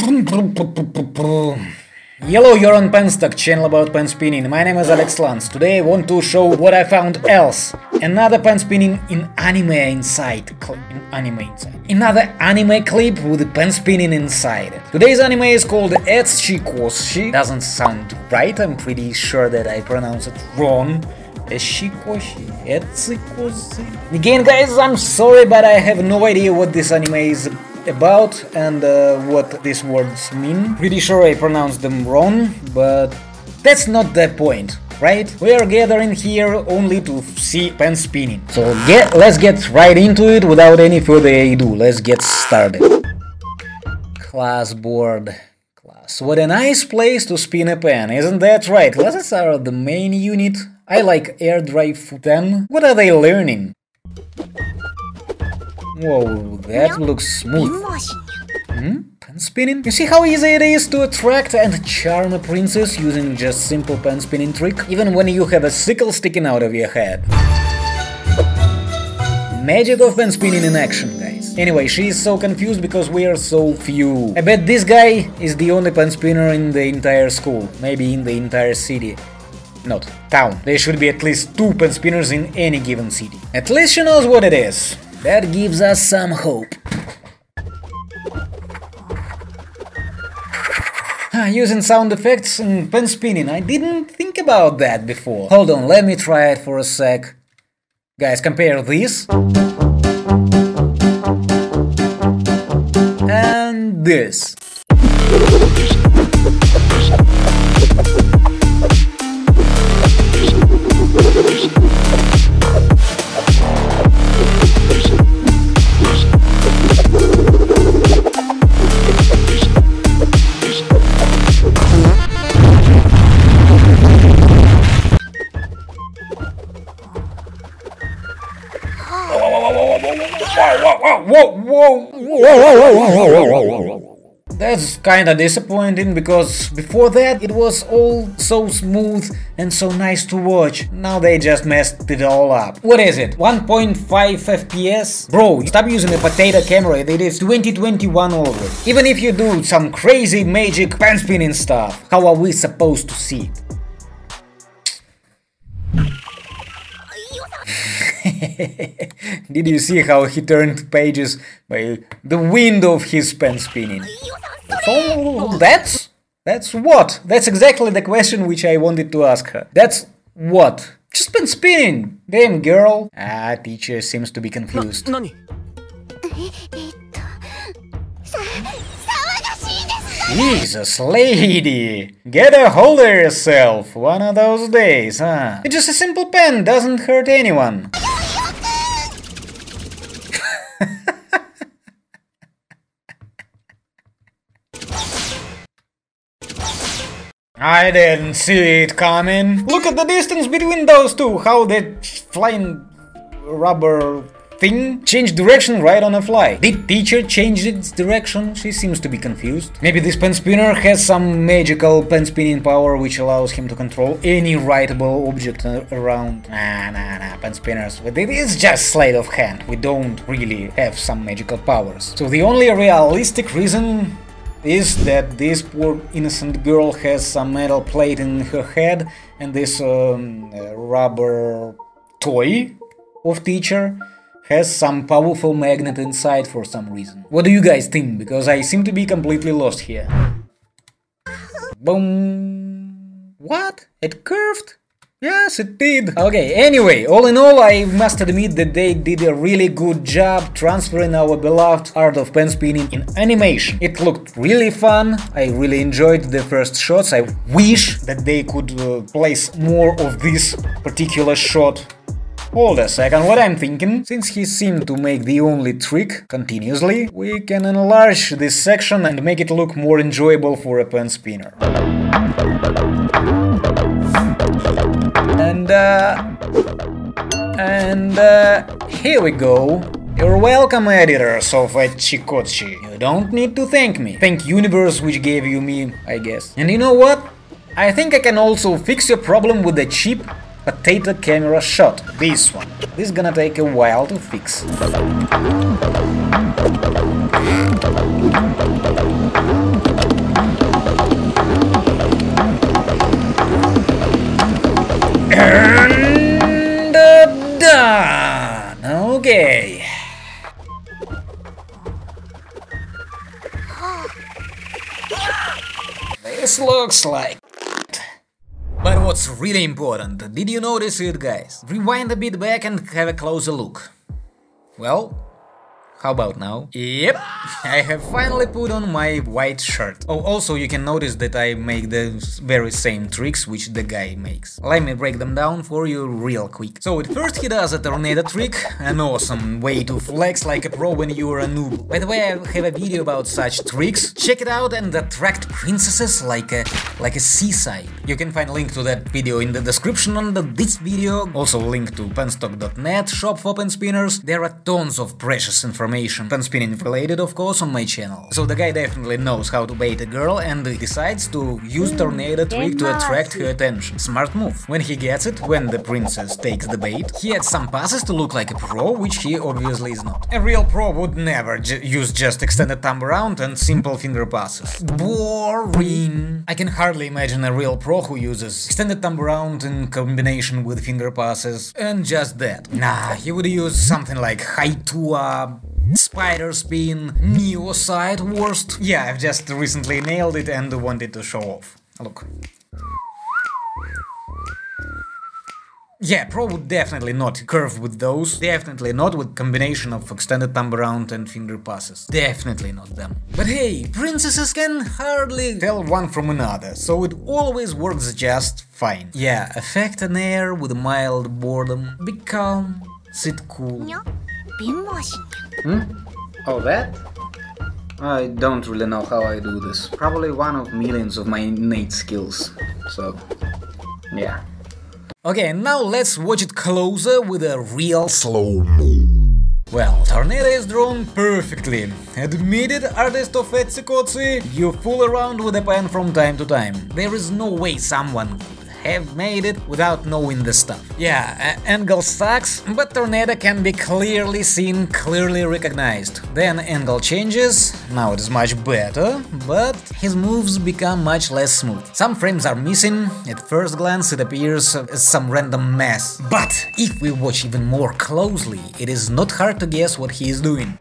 Hello, you're on Penstock, channel about pen spinning. My name is Alex Lance. Today I want to show what I found else. Another pen spinning in anime inside. In anime inside. Another anime clip with pen spinning inside. Today's anime is called Etsukoshi. Doesn't sound right, I'm pretty sure that I pronounce it wrong. Again, guys, I'm sorry, but I have no idea what this anime is about and uh, what these words mean. Pretty sure I pronounced them wrong, but that's not the point, right? We are gathering here only to see pen spinning. So get, let's get right into it without any further ado. Let's get started. Class board. Class. What a nice place to spin a pen, isn't that right? Classes are the main unit. I like AirDrive 10. What are they learning? Whoa, that looks smooth. Hmm? Pen spinning? You see how easy it is to attract and charm a princess using just simple pen spinning trick? Even when you have a sickle sticking out of your head. Magic of pen spinning in action, guys. Anyway, she is so confused because we are so few. I bet this guy is the only pen spinner in the entire school, maybe in the entire city. Not town. There should be at least two pen spinners in any given city. At least she knows what it is. That gives us some hope. Ah, using sound effects and pen spinning, I didn't think about that before. Hold on, let me try it for a sec. Guys, compare this and this. That's kinda disappointing because before that it was all so smooth and so nice to watch. Now they just messed it all up. What is it? 1.5 FPS? Bro, stop using a potato camera, it is 2021 already. Even if you do some crazy magic pen spinning stuff, how are we supposed to see it? Did you see how he turned pages by the wind of his pen spinning? So that's that's what? That's exactly the question which I wanted to ask her. That's what? Just pen spinning. Damn girl. Ah, teacher seems to be confused. Jesus, lady! Get a hold of yourself! One of those days, huh? It's just a simple pen, doesn't hurt anyone. I didn't see it coming. Look at the distance between those two, how that flying rubber thing changed direction right on the fly. Did teacher change its direction? She seems to be confused. Maybe this pen spinner has some magical pen spinning power which allows him to control any writable object around. Nah, nah, nah, pen spinners. It's just sleight of hand. We don't really have some magical powers. So the only realistic reason is that this poor innocent girl has some metal plate in her head and this um, uh, rubber toy of teacher has some powerful magnet inside for some reason. What do you guys think? Because I seem to be completely lost here. Boom. What? It curved? Yes, it did. Okay, anyway, all in all, I must admit that they did a really good job transferring our beloved art of pen spinning in animation. It looked really fun, I really enjoyed the first shots, I wish that they could uh, place more of this particular shot Hold a second, what I'm thinking, since he seemed to make the only trick continuously, we can enlarge this section and make it look more enjoyable for a pen spinner. And uh... And uh... Here we go. You're welcome, editors of Etsukoshi. You don't need to thank me. Thank universe which gave you me, I guess. And you know what? I think I can also fix your problem with the cheap potato camera shot, this one. This is gonna take a while to fix. And uh, done! Okay. This looks like but what's really important, did you notice it guys? Rewind a bit back and have a closer look. Well, how about now? Yep, I have finally put on my white shirt. Oh, also you can notice that I make the very same tricks which the guy makes. Let me break them down for you real quick. So at first he does a tornado trick, an awesome way to flex like a pro when you're a noob. By the way, I have a video about such tricks. Check it out and attract princesses like a like a seaside. You can find a link to that video in the description under this video. Also link to penstock.net, shop for pen spinners. There are tons of precious information information, spinning related of course, on my channel. So the guy definitely knows how to bait a girl and decides to use tornado trick to attract her attention. Smart move. When he gets it, when the princess takes the bait, he adds some passes to look like a pro, which he obviously is not. A real pro would never use just extended thumb around and simple finger passes. Boring. I can hardly imagine a real pro who uses extended thumb around in combination with finger passes and just that. Nah, he would use something like Haitua, Spider spin, Neo side worst. Yeah, I've just recently nailed it and wanted to show off. Look. Yeah, Pro would definitely not curve with those, definitely not with combination of extended thumb around and finger passes, definitely not them. But hey, princesses can hardly tell one from another, so it always works just fine. Yeah, affect an air with mild boredom, be calm, sit cool. Hmm? Oh, that? I don't really know how I do this. Probably one of millions of my innate skills. So, yeah. Okay, now let's watch it closer with a real slow-mo. Well, Tornado is drawn perfectly. Admit it, artist of Etsy you fool around with a pen from time to time. There is no way someone have made it without knowing the stuff. Yeah, angle sucks, but Tornado can be clearly seen, clearly recognized. Then angle changes, now it is much better, but his moves become much less smooth. Some frames are missing, at first glance it appears as some random mess. But if we watch even more closely, it is not hard to guess what he is doing.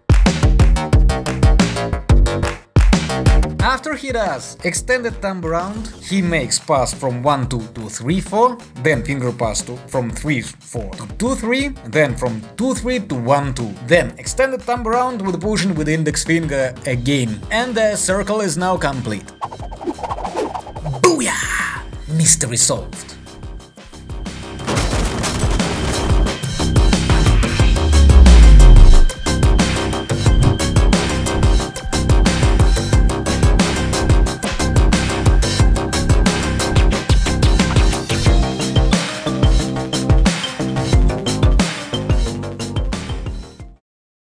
After he does extended thumb around, he makes pass from 1 2 to 3 4, then finger pass to from 3 4 to 2 3, then from 2 3 to 1 2, then extended thumb around with pushing with index finger again, and the circle is now complete. Booyah! Mystery solved.